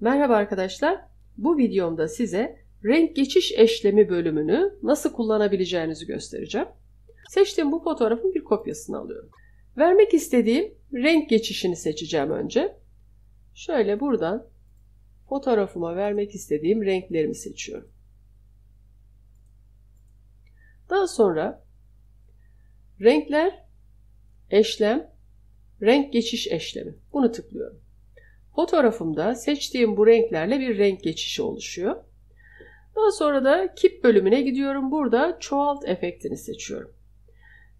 Merhaba arkadaşlar. Bu videomda size renk geçiş eşlemi bölümünü nasıl kullanabileceğinizi göstereceğim. Seçtiğim bu fotoğrafın bir kopyasını alıyorum. Vermek istediğim renk geçişini seçeceğim önce. Şöyle buradan fotoğrafıma vermek istediğim renklerimi seçiyorum. Daha sonra renkler, eşlem, renk geçiş eşlemi. Bunu tıklıyorum. Fotoğrafımda seçtiğim bu renklerle bir renk geçişi oluşuyor. Daha sonra da kip bölümüne gidiyorum. Burada çoğalt efektini seçiyorum.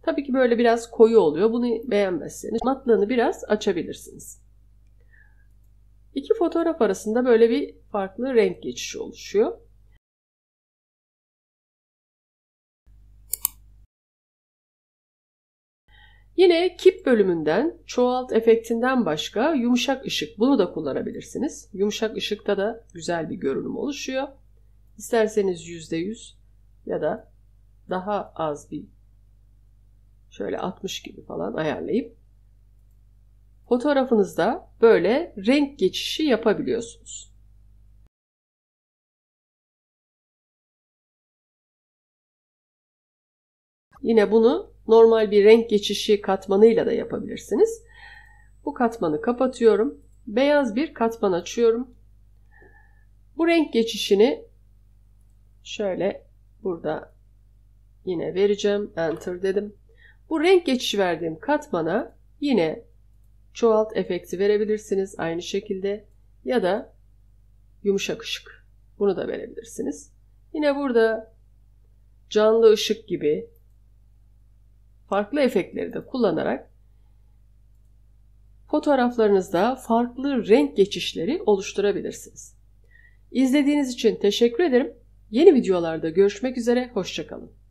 Tabii ki böyle biraz koyu oluyor. Bunu beğenmezseniz matlığını biraz açabilirsiniz. İki fotoğraf arasında böyle bir farklı renk geçişi oluşuyor. Yine kip bölümünden çoğalt efektinden başka yumuşak ışık bunu da kullanabilirsiniz. Yumuşak ışıkta da güzel bir görünüm oluşuyor. İsterseniz %100 ya da daha az bir şöyle 60 gibi falan ayarlayıp fotoğrafınızda böyle renk geçişi yapabiliyorsunuz. Yine bunu normal bir renk geçişi katmanıyla da yapabilirsiniz. Bu katmanı kapatıyorum. Beyaz bir katman açıyorum. Bu renk geçişini şöyle burada yine vereceğim. Enter dedim. Bu renk geçişi verdiğim katmana yine çoğalt efekti verebilirsiniz aynı şekilde ya da yumuşak ışık. Bunu da verebilirsiniz. Yine burada canlı ışık gibi farklı efektleri de kullanarak fotoğraflarınızda farklı renk geçişleri oluşturabilirsiniz. İzlediğiniz için teşekkür ederim. Yeni videolarda görüşmek üzere, hoşçakalın.